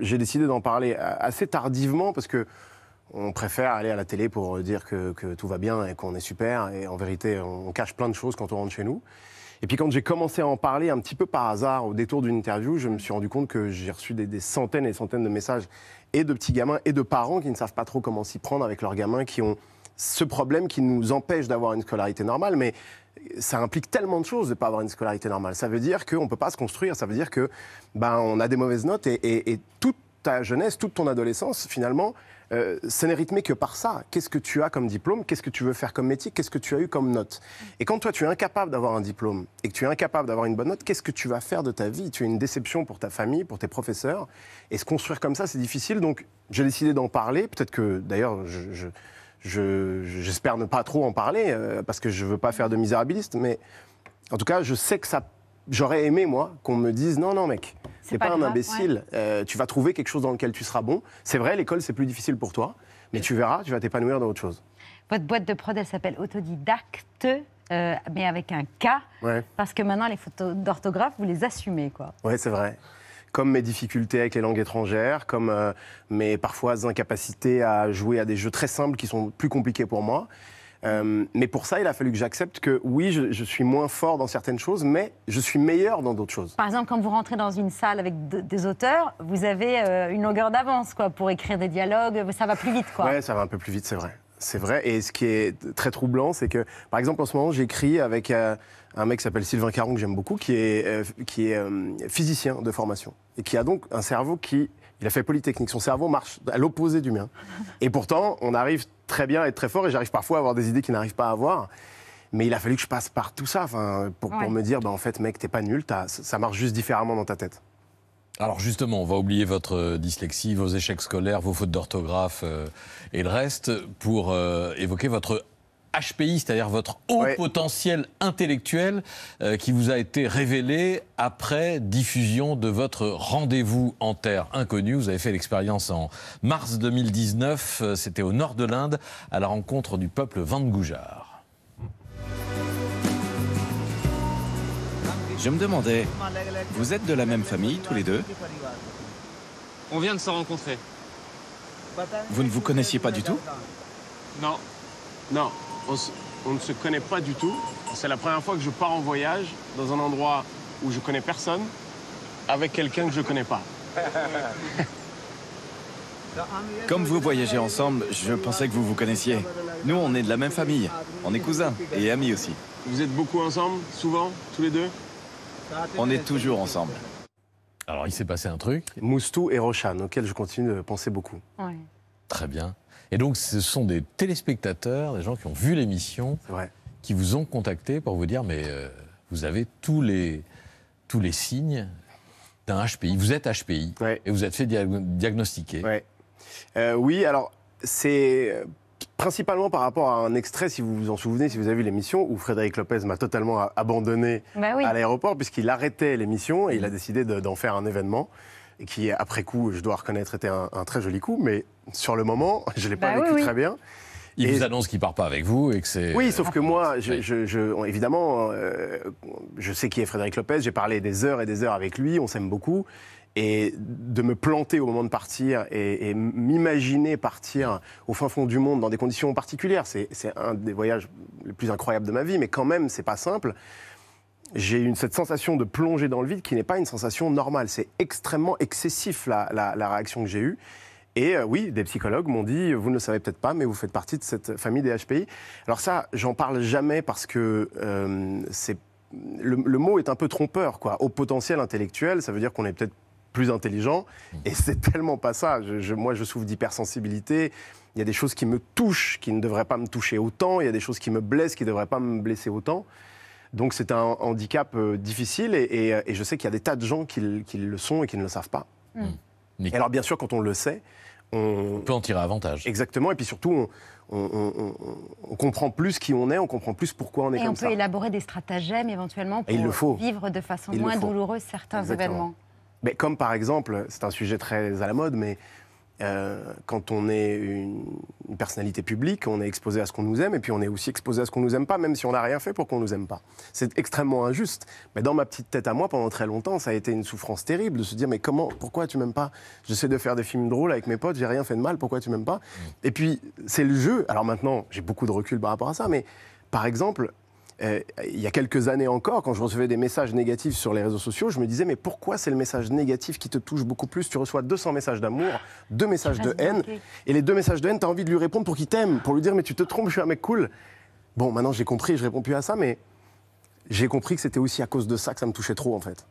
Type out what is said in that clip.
j'ai décidé d'en parler assez tardivement parce que on préfère aller à la télé pour dire que, tout va bien et qu'on est super. Et en vérité, on cache plein de choses quand on rentre chez nous. Et puis quand j'ai commencé à en parler un petit peu par hasard au détour d'une interview, je me suis rendu compte que j'ai reçu des, des, centaines et des centaines de messages et de petits gamins et de parents qui ne savent pas trop comment s'y prendre avec leurs gamins, qui ont ce problème qui nous empêche d'avoir une scolarité normale. Mais ça implique tellement de choses de ne pas avoir une scolarité normale. Ça veut dire qu'on ne peut pas se construire, ça veut dire que ben, on a des mauvaises notes et, toute ta jeunesse, toute ton adolescence, finalement, euh, ce n'est rythmé que par ça. Qu'est-ce que tu as comme diplôme? Qu'est-ce que tu veux faire comme métier? Qu'est-ce que tu as eu comme note? Et quand toi, tu es incapable d'avoir un diplôme et que tu es incapable d'avoir une bonne note, qu'est-ce que tu vas faire de ta vie? Tu es une déception pour ta famille, pour tes professeurs. Et se construire comme ça, c'est difficile. Donc, j'ai décidé d'en parler. Peut-être que, d'ailleurs, je j'espère ne pas trop en parler euh, parce que je veux pas faire de misérabiliste, mais en tout cas, je sais que ça. J'aurais aimé, moi, qu'on me dise non, non, mec, c'est pas, pas un imbécile, ouais. euh, tu vas trouver quelque chose dans lequel tu seras bon. C'est vrai, l'école, c'est plus difficile pour toi, mais tu verras, tu vas t'épanouir dans autre chose. Votre boîte de prod, elle s'appelle Autodidacte, euh, mais avec un K, Ouais. parce que maintenant, les photos d'orthographe, vous les assumez, quoi. Ouais, c'est vrai. Comme mes difficultés avec les langues étrangères, comme euh, mes parfois incapacités à jouer à des jeux très simples qui sont plus compliqués pour moi. Euh, mais pour ça, il a fallu que j'accepte que oui, je, je suis moins fort dans certaines choses, mais je suis meilleur dans d'autres choses. Par exemple, quand vous rentrez dans une salle avec de- des auteurs, vous avez euh, une longueur d'avance, quoi, pour écrire des dialogues, ça va plus vite, quoi. Ouais, ça va un peu plus vite, c'est vrai. C'est vrai. Et ce qui est très troublant, c'est que, par exemple, en ce moment, j'écris avec euh, un mec qui s'appelle Sylvain Caron, que j'aime beaucoup, qui est, euh, qui est euh, physicien de formation. Et qui a donc un cerveau qui. Il a fait Polytechnique. Son cerveau marche à l'opposé du mien. Et pourtant, on arrive très bien à être très fort et j'arrive parfois à avoir des idées qu'il n'arrive pas à avoir. Mais il a fallu que je passe par tout ça pour, pour me dire, bah, en fait, mec, t'es pas nul, ça marche juste différemment dans ta tête. Alors justement, on va oublier votre euh, dyslexie, vos échecs scolaires, vos fautes d'orthographe euh, et le reste pour euh, évoquer votre HPI, c'est-à-dire votre haut Ouais. potentiel intellectuel euh, qui vous a été révélé après diffusion de votre rendez-vous en terre inconnue. Vous avez fait l'expérience en mars 2019, euh, c'était au nord de l'Inde, à la rencontre du peuple Vandgoujar. Je me demandais, vous êtes de la même famille tous les deux On vient de se rencontrer. Vous ne vous connaissiez pas du tout Non. Non, on, on ne se connaît pas du tout. C'est la première fois que je pars en voyage dans un endroit où je connais personne avec quelqu'un que je connais pas. Comme vous voyagez ensemble, je pensais que vous vous connaissiez. Nous, on est de la même famille. On est cousins et amis aussi. Vous êtes beaucoup ensemble, souvent, tous les deux On est toujours ensemble. Alors il s'est passé un truc, Moustou et Roshan, auxquels je continue de penser beaucoup. Ouais. très bien. Et donc ce sont des téléspectateurs, des gens qui ont vu l'émission, qui vous ont contacté pour vous dire mais euh, vous avez tous les, tous les signes d'un HPI. Vous êtes HPI Ouais. et vous êtes fait dia- diagnostiquer. Ouais. Euh, oui, alors, c'est euh, principalement par rapport à un extrait, si vous vous en souvenez, si vous avez vu l'émission, où Frédéric Lopez m'a totalement abandonné Bah oui. à l'aéroport, puisqu'il arrêtait l'émission et il a décidé de- d'en faire un événement. Qui, après coup, je dois reconnaître, était un, un très joli coup, mais sur le moment, je ne l'ai pas Bah oui, vécu oui. très bien. Il Et- vous annonce qu'il part pas avec vous et que c'est. Oui, sauf que moi, je, je- je- évidemment, euh, je sais qui est Frédéric Lopez, j'ai parlé des heures et des heures avec lui, on s'aime beaucoup. Et de me planter au moment de partir et, m'imaginer partir au fin fond du monde dans des conditions particulières, c'est un des voyages les plus incroyables de ma vie, mais quand même, c'est pas simple. J'ai eu cette sensation de plonger dans le vide qui n'est pas une sensation normale. C'est extrêmement excessif la, réaction que j'ai eue. Et euh, oui, des psychologues m'ont dit, vous ne le savez peut-être pas, mais vous faites partie de cette famille des HPI. Alors ça, j'en parle jamais parce que euh, le, mot est un peu trompeur. Au potentiel intellectuel, ça veut dire qu'on est peut-être plus intelligent, et c'est tellement pas ça. Je- je- moi, je souffre d'hypersensibilité. Il y a des choses qui me touchent, qui ne devraient pas me toucher autant. Il y a des choses qui me blessent, qui ne devraient pas me blesser autant. Donc c'est un handicap euh, difficile, et, et- et je sais qu'il y a des tas de gens qui, le- qui le sont et qui ne le savent pas. Mais Et alors bien sûr, quand on le sait, on, on peut en tirer avantage. Exactement, et puis surtout, on, on- on- on- on comprend plus qui on est, on comprend plus pourquoi on est Et on comme peut ça. élaborer des stratagèmes éventuellement Et il le pour faut. vivre de façon Il moins douloureuse certains Exactement. événements. Mais comme par exemple, c'est un sujet très à la mode, mais euh, quand on est une, une personnalité publique, on est exposé à ce qu'on nous aime et puis on est aussi exposé à ce qu'on nous aime pas, même si on n'a rien fait pour qu'on nous aime pas. C'est extrêmement injuste. Mais dans ma petite tête à moi, pendant très longtemps, ça a été une souffrance terrible de se dire mais comment, pourquoi tu m'aimes pas? J'essaie de faire des films drôles avec mes potes, j'ai rien fait de mal, pourquoi tu m'aimes pas? Et puis c'est le jeu. Alors maintenant, j'ai beaucoup de recul par rapport à ça, mais par exemple, euh, il y a quelques années encore, quand je recevais des messages négatifs sur les réseaux sociaux, je me disais, mais pourquoi c'est le message négatif qui te touche beaucoup plus? Tu reçois 200 messages d'amour, deux messages de reste haine, bloqué. et les deux messages de haine, tu as envie de lui répondre pour qu'il t'aime, pour lui dire, mais tu te trompes, je suis un mec cool. Bon, maintenant j'ai compris, je réponds plus à ça, mais j'ai compris que c'était aussi à cause de ça que ça me touchait trop, en fait.